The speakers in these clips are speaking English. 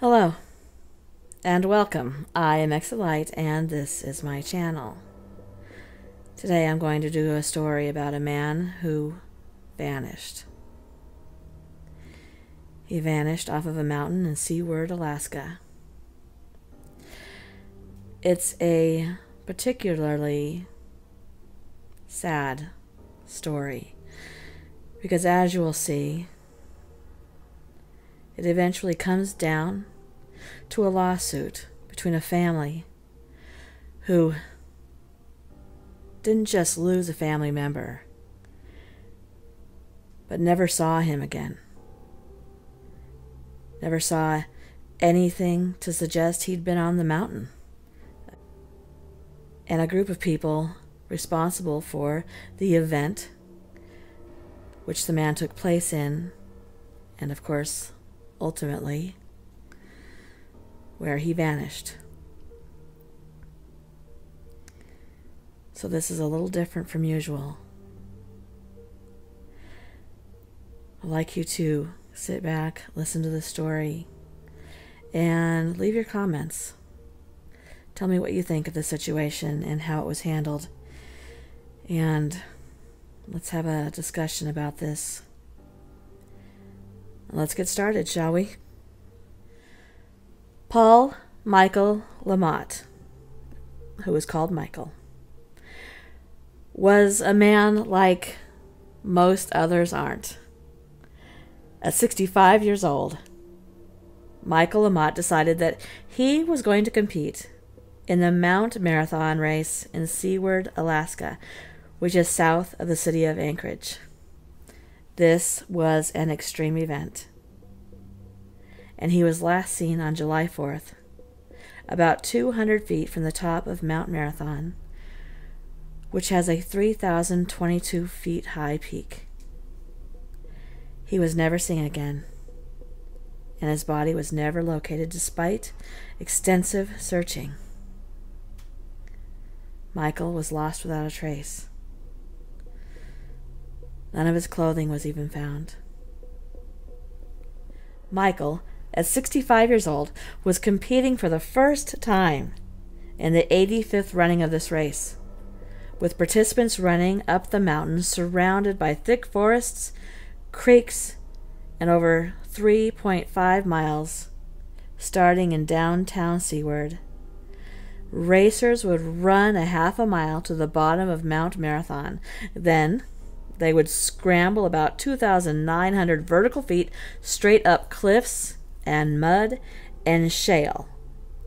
Hello, and welcome. I am Exit Light, and this is my channel. Today I'm going to do a story about a man who vanished. He vanished off of a mountain in Seward, Alaska. It's a particularly sad story because, as you will see, it eventually comes down to a lawsuit between a family who didn't just lose a family member, but never saw him again. Never saw anything to suggest he'd been on the mountain. And a group of people responsible for the event which the man took place in, and of course, ultimately, where he vanished. So, this is a little different from usual. I'd like you to sit back, listen to the story, and leave your comments. Tell me what you think of the situation and how it was handled. And let's have a discussion about this. Let's get started, shall we? Paul Michael LeMaitre, who was called Michael, was a man like most others aren't. At 65 years old, Michael LeMaitre decided that he was going to compete in the Mount Marathon race in Seward, Alaska, which is south of the city of Anchorage. This was an extreme event and he was last seen on July 4th, about 200 feet from the top of Mount Marathon, which has a 3,022 feet high peak. He was never seen again, and his body was never located despite extensive searching. Michael was lost without a trace. None of his clothing was even found. Michael at 65 years old, was competing for the first time in the 85th running of this race, with participants running up the mountain surrounded by thick forests, creeks, and over 3.5 miles, starting in downtown Seward. Racers would run a half a mile to the bottom of Mount Marathon. Then they would scramble about 2,900 vertical feet straight up cliffs and mud and shale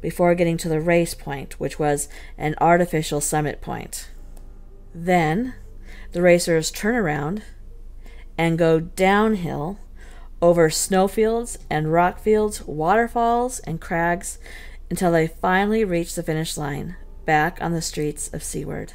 before getting to the race point, which was an artificial summit point. Then the racers turn around and go downhill over snowfields and rock fields, waterfalls and crags until they finally reach the finish line back on the streets of Seward.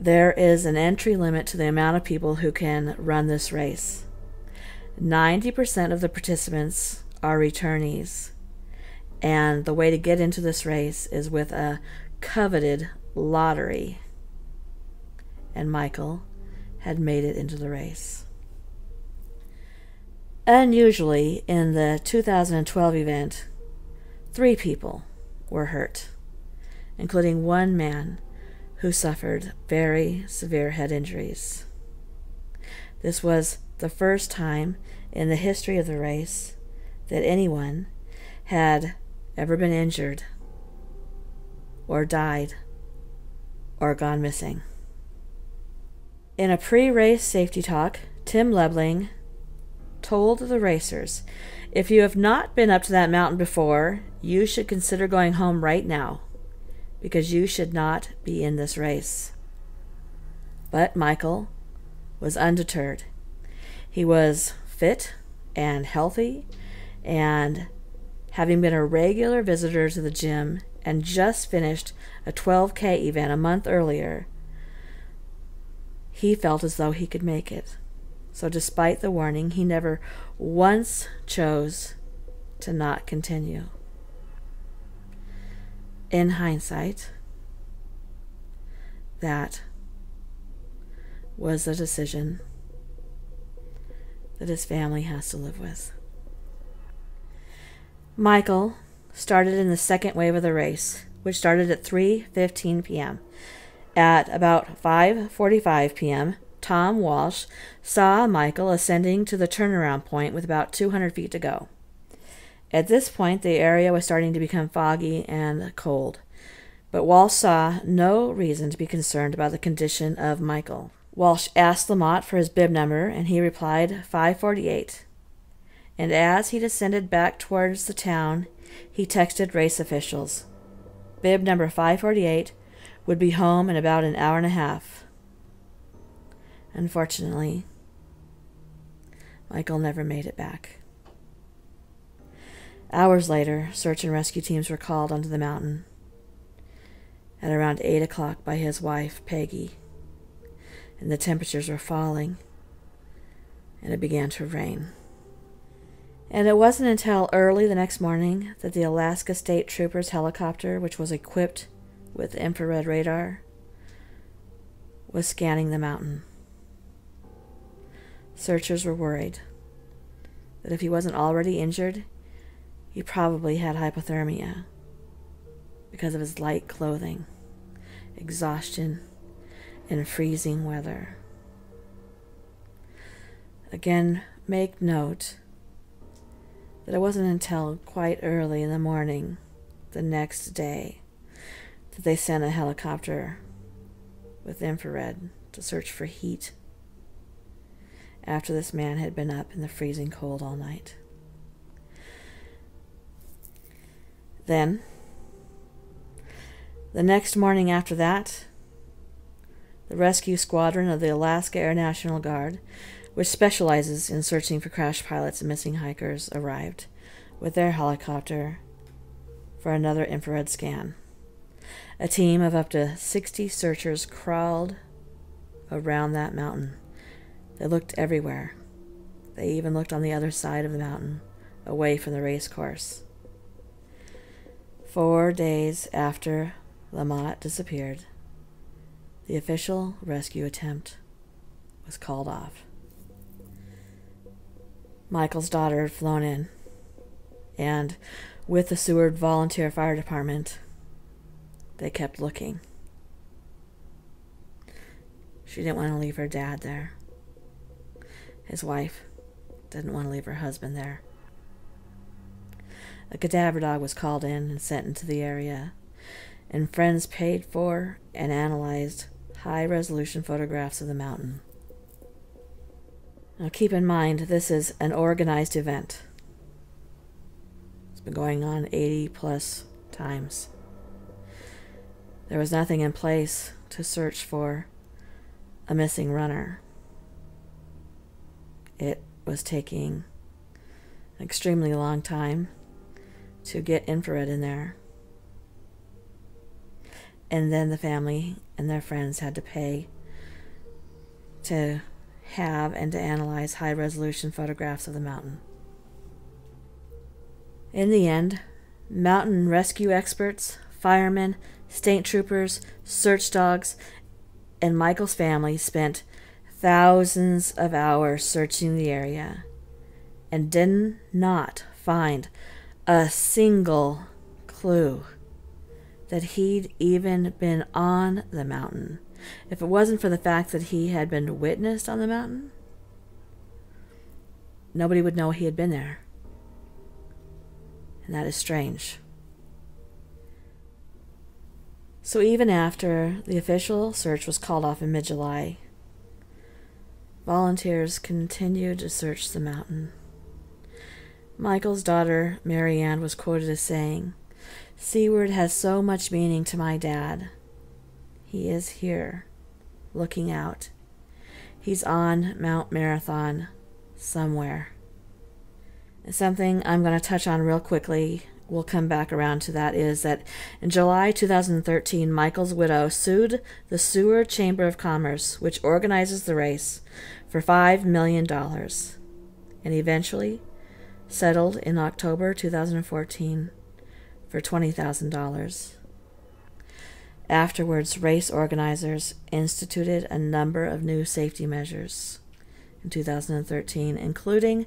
There is an entry limit to the amount of people who can run this race. 90% of the participants are returnees. And the way to get into this race is with a coveted lottery. And Michael had made it into the race. Unusually, in the 2012 event, three people were hurt, including one man who suffered very severe head injuries. This was the first time in the history of the race that anyone had ever been injured or died or gone missing. In a pre race safety talk, Tim Lebling told the racers if you have not been up to that mountain before, you should consider going home right now because you should not be in this race. But Michael was undeterred. He was fit and healthy and having been a regular visitor to the gym and just finished a 12K event a month earlier, he felt as though he could make it. So, despite the warning, he never once chose to not continue. In hindsight, that was a decision that his family has to live with. Michael started in the second wave of the race, which started at 3:15 p.m. At about 5:45 p.m., Tom Walsh saw Michael ascending to the turnaround point with about 200 feet to go. At this point, the area was starting to become foggy and cold, but Walsh saw no reason to be concerned about the condition of Michael. Walsh asked LeMaitre for his bib number, and he replied 548. And as he descended back towards the town, he texted race officials. Bib number 548 would be home in about an hour and a half. Unfortunately, Michael never made it back. Hours later, search and rescue teams were called onto the mountain at around 8 o'clock by his wife, Peggy, and the temperatures were falling, and it began to rain. And it wasn't until early the next morning that the Alaska State Troopers helicopter, which was equipped with infrared radar, was scanning the mountain. Searchers were worried that if he wasn't already injured, he probably had hypothermia because of his light clothing, exhaustion, and freezing weather. Again, make note that it wasn't until quite early in the morning the next day that they sent a helicopter with infrared to search for heat after this man had been up in the freezing cold all night. Then, the next morning after that, the rescue squadron of the Alaska Air National Guard which specializes in searching for crash pilots and missing hikers, arrived with their helicopter for another infrared scan. A team of up to 60 searchers crawled around that mountain. They looked everywhere. They even looked on the other side of the mountain, away from the race course. Four days after LeMaitre disappeared, the official rescue attempt was called off. Michael's daughter had flown in, and with the Seward Volunteer Fire Department, they kept looking. She didn't want to leave her dad there. His wife didn't want to leave her husband there. A cadaver dog was called in and sent into the area, and friends paid for and analyzed high resolution photographs of the mountain. Now keep in mind, this is an organized event. It's been going on 80 plus times. There was nothing in place to search for a missing runner. It was taking an extremely long time to get infrared in there. And then the family and their friends had to pay to have and to analyze high resolution photographs of the mountain. In the end, mountain rescue experts, firemen, state troopers, search dogs, and Michael's family spent thousands of hours searching the area and did not find a single clue that he'd even been on the mountain if it wasn't for the fact that he had been witnessed on the mountain, nobody would know he had been there. And that is strange. So, even after the official search was called off in mid July, volunteers continued to search the mountain. Michael's daughter, Marianne, was quoted as saying, Seward has so much meaning to my dad. He is here, looking out. He's on Mount Marathon somewhere. And something I'm going to touch on real quickly, we'll come back around to that, is that in July 2013, Michael's widow sued the Seward Chamber of Commerce, which organizes the race, for $5 million, and eventually settled in October 2014 for $20,000. Afterwards, race organizers instituted a number of new safety measures in 2013, including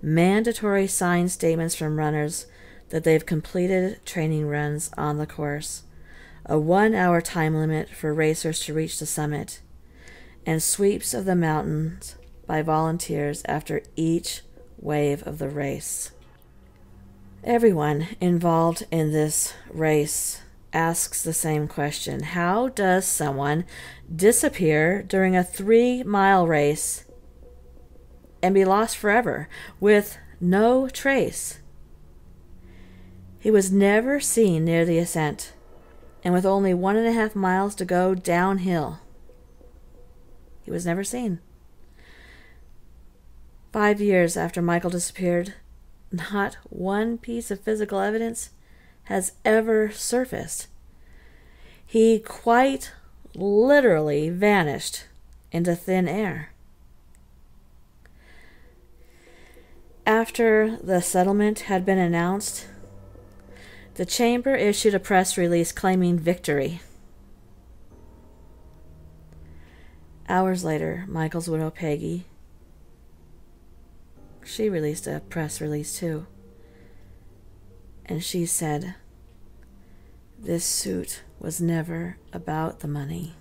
mandatory signed statements from runners that they've completed training runs on the course, a one hour time limit for racers to reach the summit, and sweeps of the mountains by volunteers after each wave of the race. Everyone involved in this race asks the same question How does someone disappear during a three mile race and be lost forever with no trace? He was never seen near the ascent, and with only one and a half miles to go downhill, he was never seen. Five years after Michael disappeared, not one piece of physical evidence has ever surfaced. He quite literally vanished into thin air. After the settlement had been announced, the chamber issued a press release claiming victory. Hours later, Michael's widow Peggy she released a press release too. And she said, This suit was never about the money.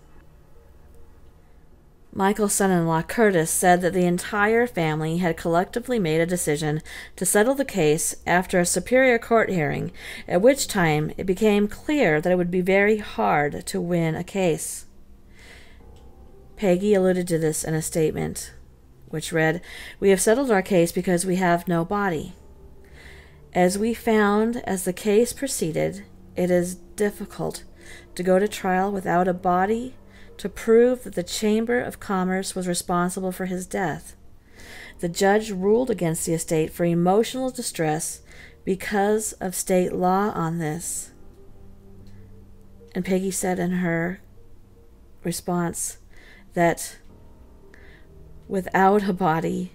Michael's son in law, Curtis, said that the entire family had collectively made a decision to settle the case after a Superior Court hearing, at which time it became clear that it would be very hard to win a case. Peggy alluded to this in a statement which read, We have settled our case because we have no body. As we found as the case proceeded, it is difficult to go to trial without a body to prove that the Chamber of Commerce was responsible for his death. The judge ruled against the estate for emotional distress because of state law on this. And Peggy said in her response that without a body,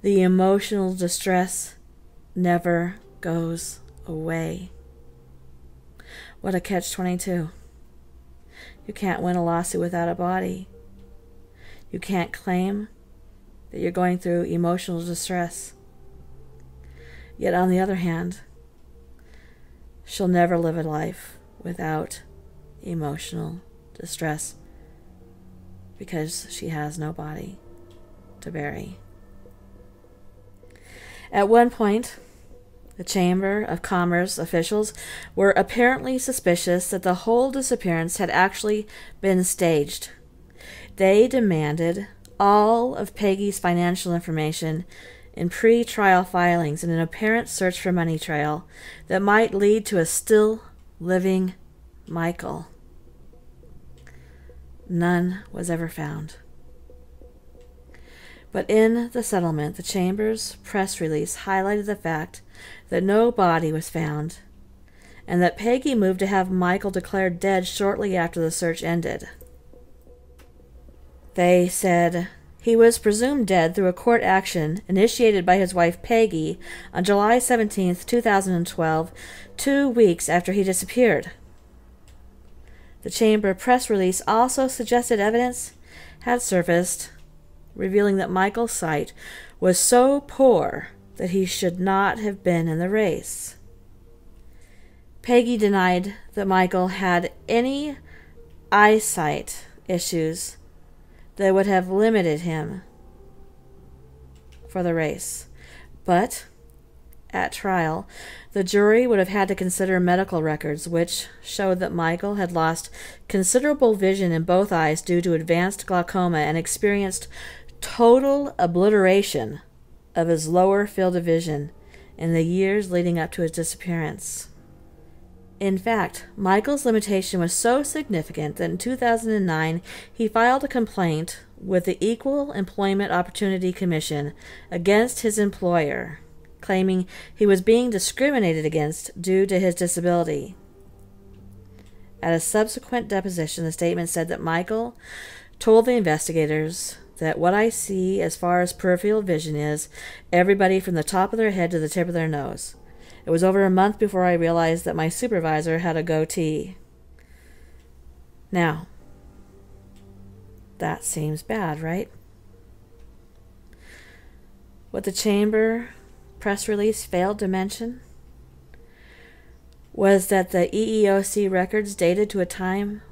the emotional distress never goes away. What a catch 22. You can't win a lawsuit without a body. You can't claim that you're going through emotional distress. Yet, on the other hand, she'll never live a life without emotional distress because she has no body to bury. At one point, the Chamber of Commerce officials were apparently suspicious that the whole disappearance had actually been staged. They demanded all of Peggy's financial information in pre trial filings in an apparent search for money trail that might lead to a still living Michael. None was ever found. But in the settlement, the Chamber's press release highlighted the fact that no body was found and that Peggy moved to have Michael declared dead shortly after the search ended. They said he was presumed dead through a court action initiated by his wife Peggy on July 17, 2012, two weeks after he disappeared. The Chamber press release also suggested evidence had surfaced revealing that Michael's sight was so poor that he should not have been in the race. Peggy denied that Michael had any eyesight issues that would have limited him for the race. But at trial, the jury would have had to consider medical records which showed that Michael had lost considerable vision in both eyes due to advanced glaucoma and experienced total obliteration of his lower field of vision in the years leading up to his disappearance. In fact, Michael's limitation was so significant that in 2009 he filed a complaint with the Equal Employment Opportunity Commission against his employer claiming he was being discriminated against due to his disability. At a subsequent deposition, the statement said that Michael told the investigators that what I see as far as peripheral vision is everybody from the top of their head to the tip of their nose. It was over a month before I realized that my supervisor had a goatee. Now, that seems bad, right? What the chamber press release failed to mention was that the EEOC records dated to a time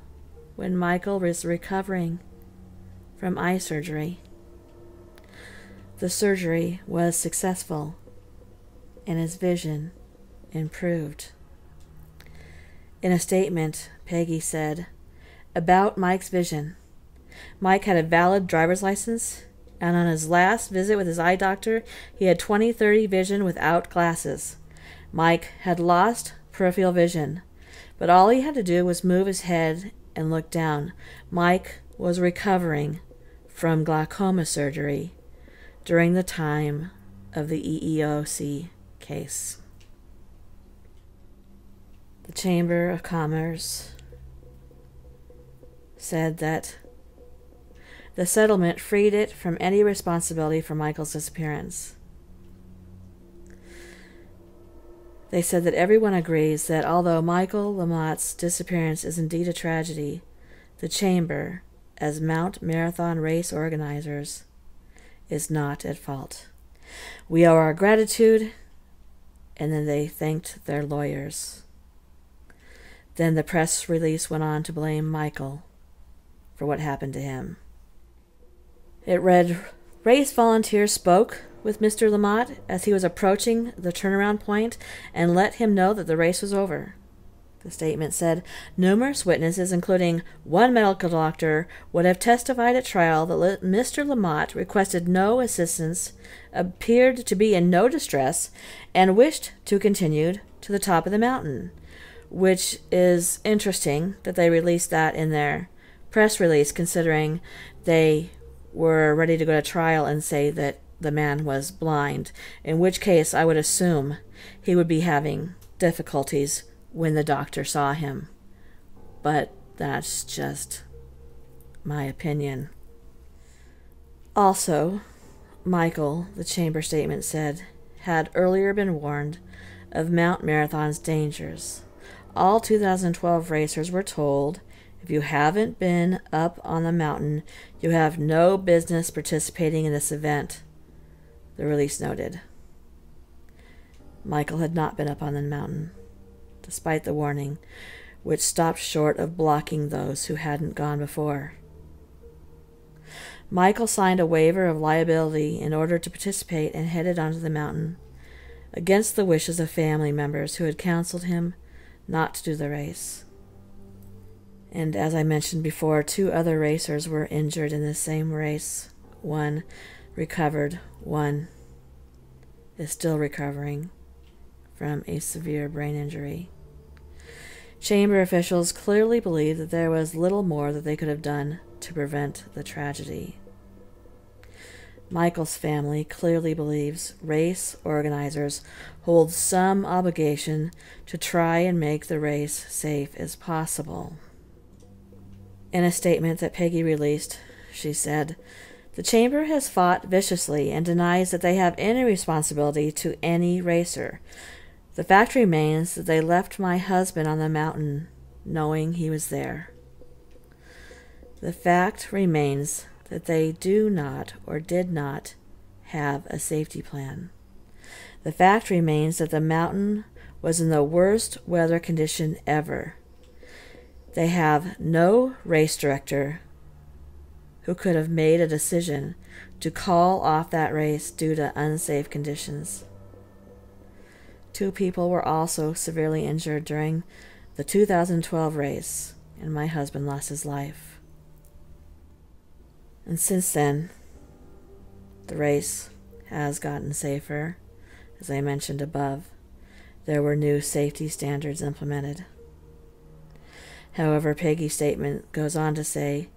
when Michael was recovering from eye surgery. The surgery was successful and his vision improved. In a statement, Peggy said, About Mike's vision. Mike had a valid driver's license, and on his last visit with his eye doctor, he had 20 30 vision without glasses. Mike had lost peripheral vision, but all he had to do was move his head and look down. Mike was recovering from glaucoma surgery during the time of the EEOC case. The Chamber of Commerce said that the settlement freed it from any responsibility for Michael's disappearance. They said that everyone agrees that although Michael LeMaitre's disappearance is indeed a tragedy, the Chamber, as Mount Marathon race organizers, is not at fault. We owe our gratitude, and then they thanked their lawyers. Then the press release went on to blame Michael for what happened to him. It read Race volunteers spoke with Mr. LeMaitre as he was approaching the turnaround point and let him know that the race was over. The statement said numerous witnesses, including one medical doctor, would have testified at trial that Mr. LeMaitre requested no assistance, appeared to be in no distress, and wished to continue to the top of the mountain. Which is interesting that they released that in their press release, considering they were ready to go to trial and say that the man was blind, in which case I would assume he would be having difficulties when the doctor saw him. But that's just my opinion. Also, Michael, the chamber statement said, had earlier been warned of Mount Marathon's dangers. All 2012 racers were told if you haven't been up on the mountain, you have no business participating in this event, the release noted. Michael had not been up on the mountain despite the warning, which stopped short of blocking those who hadn't gone before. Michael signed a waiver of liability in order to participate and headed onto the mountain, against the wishes of family members who had counseled him not to do the race. And as I mentioned before, two other racers were injured in the same race. One recovered, one is still recovering from a severe brain injury. Chamber officials clearly believed that there was little more that they could have done to prevent the tragedy. Michael's family clearly believes race organizers hold some obligation to try and make the race safe as possible. In a statement that Peggy released, she said, The Chamber has fought viciously and denies that they have any responsibility to any racer. The fact remains that they left my husband on the mountain knowing he was there. The fact remains that they do not or did not have a safety plan. The fact remains that the mountain was in the worst weather condition ever. They have no race director who could have made a decision to call off that race due to unsafe conditions. Two people were also severely injured during the 2012 race, and my husband lost his life. And since then, the race has gotten safer. As I mentioned above, there were new safety standards implemented. However, Peggy's statement goes on to say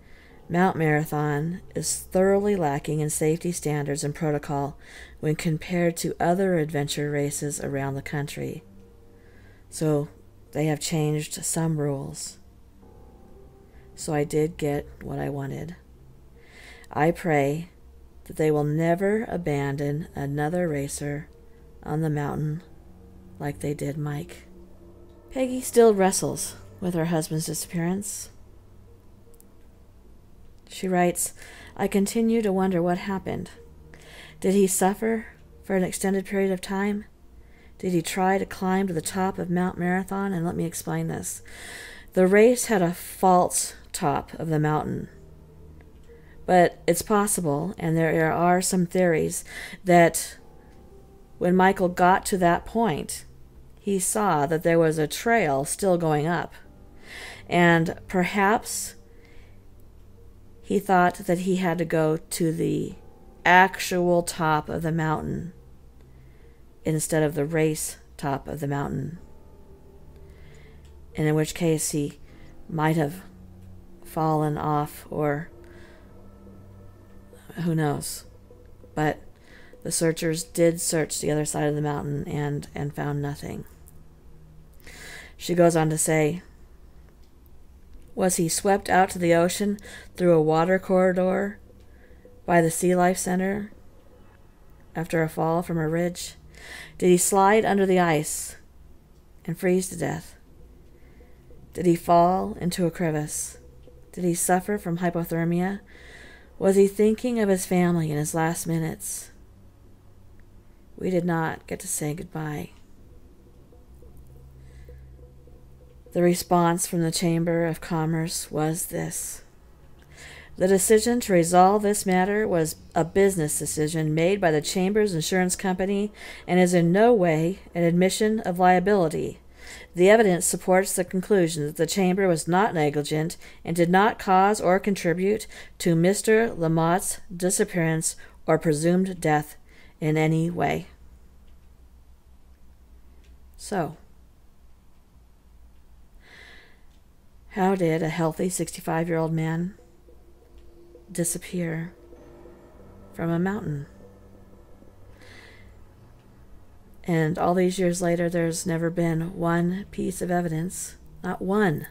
Mount Marathon is thoroughly lacking in safety standards and protocol when compared to other adventure races around the country. So they have changed some rules. So I did get what I wanted. I pray that they will never abandon another racer on the mountain like they did Mike. Peggy still wrestles with her husband's disappearance. She writes, I continue to wonder what happened. Did he suffer for an extended period of time? did he try to climb to the top of Mount Marathon? And let me explain this. The race had a false top of the mountain. But it's possible, and there are some theories, that when Michael got to that point, he saw that there was a trail still going up. And perhaps he thought that he had to go to the actual top of the mountain instead of the race top of the mountain. And in which case he might have fallen off or who knows. But the searchers did search the other side of the mountain and, and found nothing. She goes on to say, Was he swept out to the ocean through a water corridor by the Sea Life Center after a fall from a ridge? Did he slide under the ice and freeze to death? Did he fall into a crevice? Did he suffer from hypothermia? Was he thinking of his family in his last minutes? We did not get to say goodbye. The response from the Chamber of Commerce was this The decision to resolve this matter was a business decision made by the Chamber's insurance company and is in no way an admission of liability. The evidence supports the conclusion that the Chamber was not negligent and did not cause or contribute to Mr. LeMaitre's disappearance or presumed death in any way. So, how did a healthy 65 year old man disappear from a mountain? And all these years later, there's never been one piece of evidence, not one,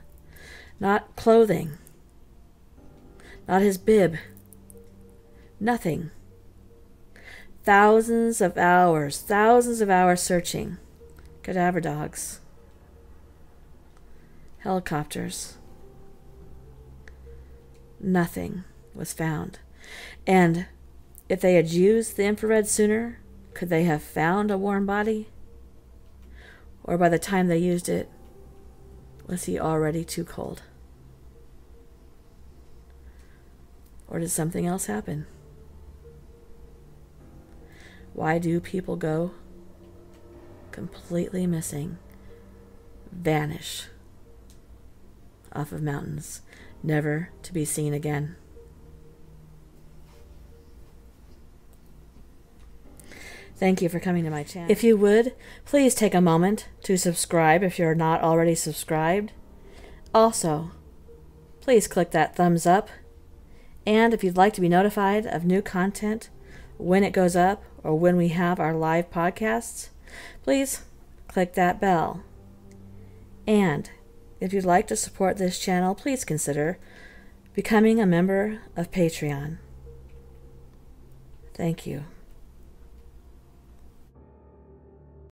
not clothing, not his bib, nothing. Thousands of hours, thousands of hours searching. Cadaver dogs, helicopters. Nothing was found. And if they had used the infrared sooner, could they have found a warm body? Or by the time they used it, was he already too cold? Or did something else happen? Why do people go completely missing, vanish off of mountains, never to be seen again? Thank you for coming to my channel. If you would, please take a moment to subscribe if you're not already subscribed. Also, please click that thumbs up. And if you'd like to be notified of new content when it goes up or when we have our live podcasts, please click that bell. And if you'd like to support this channel, please consider becoming a member of Patreon. Thank you.